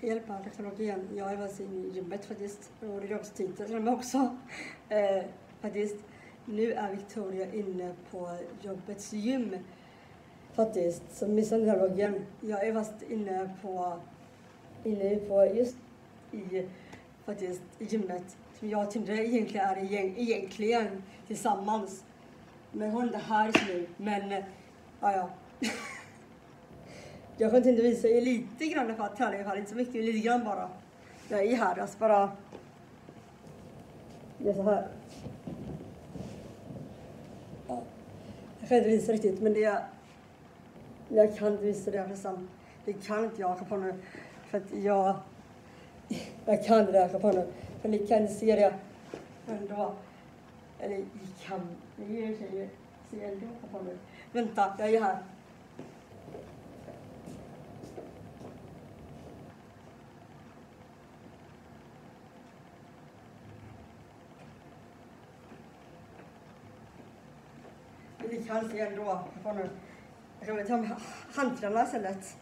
hjälpa teknologin. Jag är faktiskt i jobbet faktiskt. Och det är också. Eh, faktiskt. Nu är Victoria inne på jobbets gym. Faktiskt. Så missade loggen. Jag är fast inne på, inne på just i faktiskt gymmet. Som jag och Tindre egentligen är egent- egentligen tillsammans. Men hon är inte här just nu. Men, ja ja. Jag kan inte visa er lite grann för att i alla fall. Inte så mycket, lite grann bara. Jag är här, alltså bara... Det är så här. Ja. Jag kan inte visa riktigt, men det är... Jag kan inte visa det förresten. Det kan inte jag på nu. För att jag... Jag kan inte räkna på nu. För ni kan inte se det ändå. Eller ni kan... Ni er tjejer ser ändå på nu. Vänta, jag är här. Vi kan se ändå. Jag får nu. Jag ta med hantlarna istället.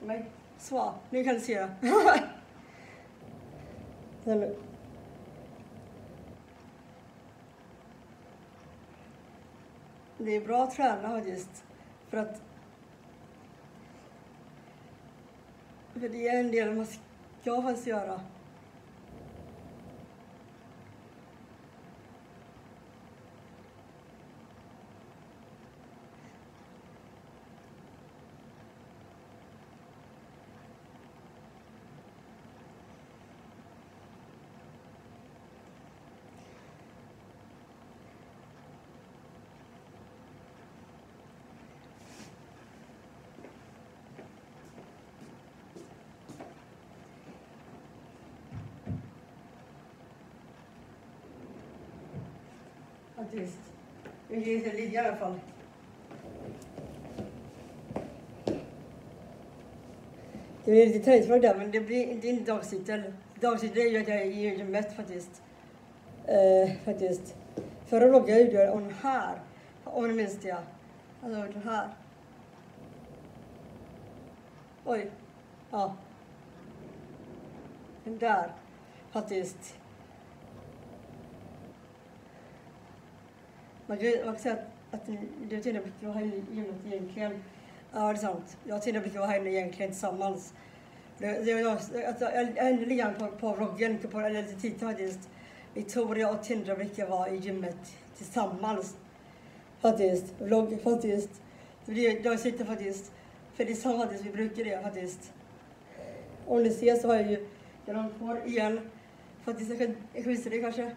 Nej, så. Nu kan du se det. Sen- Det är bra att träna faktiskt. För att... För det är en del man ska faktiskt göra. Faktiskt. Vi ger inte ligga i alla fall. Det blir lite träningsvlogg där, men det blir det är inte dagsitter. Dagsitter är ju att jag är i gymmet faktiskt. Eh, faktiskt. Förra vloggen gjorde jag den här. Om ni minns det. Alltså den här. Oj. Ja. Den där. Faktiskt. Man kan, man kan säga att, att du och Tina brukar vara här i gymmet egentligen. Ja, det är sant. Jag och Tina brukar vara här inne egentligen tillsammans. Det, det, jag, alltså, jag jag lite grann på, på vloggen, på, eller lite tidigt faktiskt. Victoria och Tindra brukar vara i gymmet tillsammans. Faktiskt. Vlogg faktiskt. Det, jag sitter faktiskt. För det är samma faktiskt, vi brukar det faktiskt. Om ni ser så har jag ju jag har kvar igen. Faktiskt, jag kan, jag kan visa det kanske.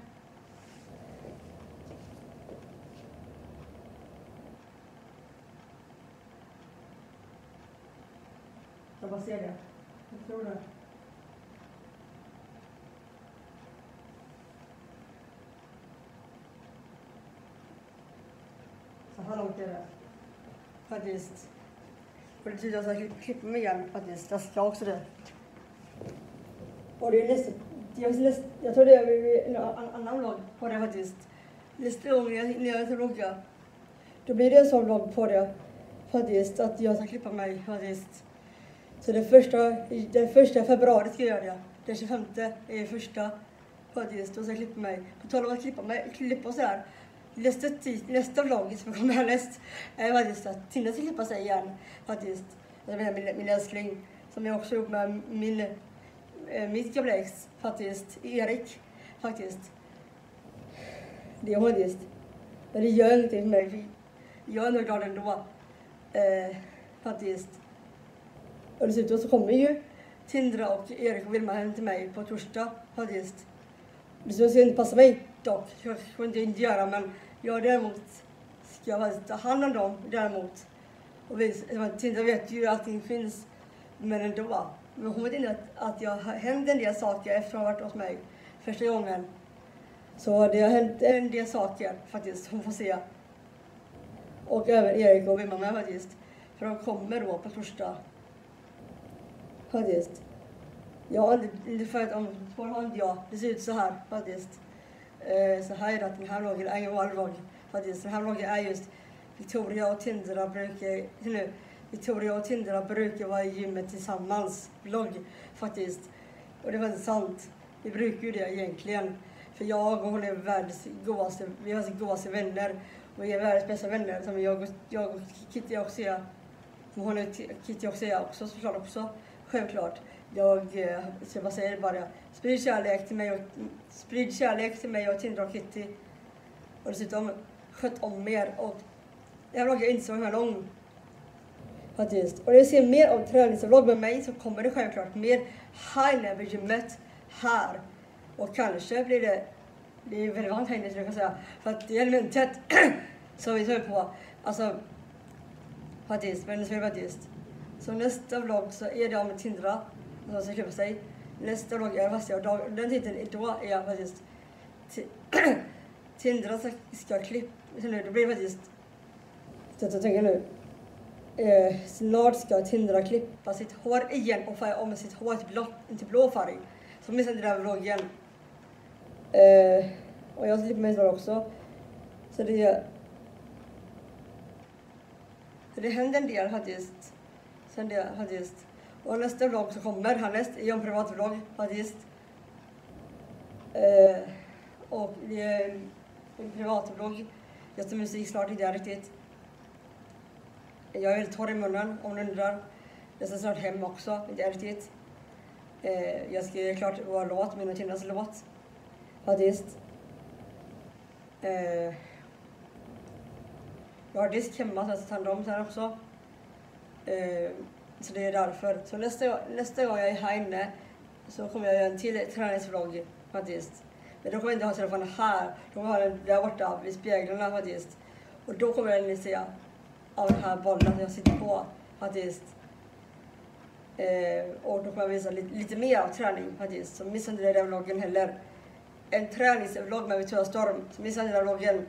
Jag se det. Jag tror det. Så här långt är det. Faktiskt. Och det betyder alltså att jag ska klippa mig igen faktiskt. Jag ska också det. Och det är nästa... Jag, nästa, jag tror det är en annan- vlogg på det faktiskt. Nästa gång när jag, när jag ska vlogga. Då blir det en sån vlogg på det. Faktiskt. Att jag ska klippa mig faktiskt. Så den första, den första februari ska jag göra det. Den 25 är första faktiskt. Och sen klippa mig. På tal om att klippa mig, klippa och sådär. Nästa, nästa vlogg som kommer härnäst är faktiskt att Tina ska klippa sig igen. Faktiskt. Jag menar min, min älskling. Som jag också gjort med min, eh, mitt gamla ex faktiskt. Erik. Faktiskt. Det är faktiskt. Men det gör ingenting för mig. Jag är nog glad ändå. Eh, faktiskt. Och dessutom så kommer ju Tindra och Erik och Wilma hem till mig på torsdag faktiskt. Det ska inte passa mig dock. Jag ska inte, inte göra men jag däremot ska jag faktiskt ta hand om dem däremot. Och vi, Tindra vet ju att allting finns. Men ändå. Men hon vet inte att, att jag har hänt en del saker efter att ha varit hos mig första gången. Så det har hänt en del saker faktiskt. Hon får se. Och även Erik och Wilma med faktiskt. För de kommer då på torsdag. Faktiskt. Jag har aldrig... inte för att om får har inte jag. Det ser ut så här faktiskt. Eh, så här är det att den här vloggen är ingen vanlig vlogg. Faktiskt. Den här vloggen är just Victoria och Tindra brukar, nu, Victoria och Tindra brukar vara i gymmet tillsammans. Vlogg faktiskt. Och det var inte sant. Vi brukar ju det egentligen. För jag och hon är världens godaste, vi är godaste vänner. Och vi är världens bästa vänner. Som jag, jag och Kitty också är. Hon är Kitty också är också såklart också. Självklart. Jag, eh, så vad säger bara, sprid kärlek till mig och, sprid kärlek till mig och Tindra och Kitty. Och dessutom, sköt om er. Och den här vloggen är inte så himla lång. Faktiskt. Och när ni ser mer av träningsvlogg med mig så kommer det självklart mer high level gymmet här. Och kanske blir det, det är väldigt varmt här inne så jag kan säga. För att det är elementet som vi tar på. Alltså, faktiskt, men det är faktiskt. Så nästa vlogg så är det om Tindra som ska köpa sig. Nästa vlogg är fast jag dag, den titeln idag är faktiskt Tindra ska klippa, det blir faktiskt, så jag tänker nu. Eh, snart ska Tindra klippa sitt hår igen och färga om sitt hår till blå, till blå färg. Så missa inte den här vloggen. Eh, och jag ska klippa mitt hår också. Så det... Så det händer en del faktiskt. Sen det faktiskt. Och nästa vlogg som kommer härnäst är en privat vlogg faktiskt. Eh, och det är en privat vlogg. Jag ska musik snart, inte riktigt. Jag är väldigt torr i munnen om ni undrar. Jag ska snart hem också, inte riktigt. Eh, jag ska klart vår låt, mina och låt. Faktiskt. Eh, jag har disk hemma som jag ska ta hand om sen också. Eh, så det är därför. Så nästa, nästa gång jag är här inne så kommer jag göra en till träningsvlogg faktiskt. Men då kommer jag inte ha telefonen här. Då kommer jag ha den där borta vid speglarna faktiskt. Och då kommer jag se av den här bollen jag sitter på faktiskt. Eh, och då kommer jag visa lite, lite mer av träning faktiskt. Så missa inte den vloggen heller. En träningsvlogg med Victoria Storm. Så missa inte den vloggen.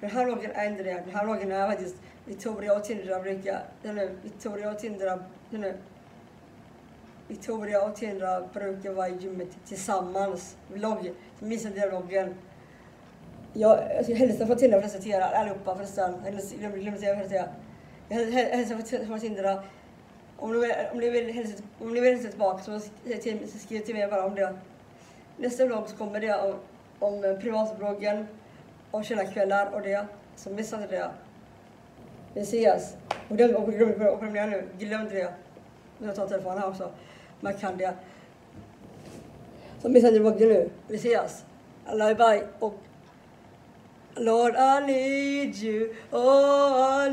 Den här vloggen är inte det. Den här vloggen är faktiskt Victoria och Tindra brukar... Nu, Victoria och Tindra... Nu. Victoria och Tindra brukar vara i gymmet tillsammans. Vlogg. Så missa den vloggen. Jag, alltså, jag hälsar från Tindra förresten till er allihopa förresten. Jag glömde säga förresten. Jag hälsar från Tindra. Om ni, vill, om, ni vill hälsa, om ni vill hälsa tillbaka så, till, så skriv till mig bara om det. Nästa vlogg så kommer det om, om privatbloggen och källarkvällar och det. Så missa inte det. Messias. Och den och glöm, och nu. glömde det. Jag tar telefonen här också. Man kan det. Så missa inte vloggen nu. Messias. ses. Bye. Och Lord, I need you. Oh, I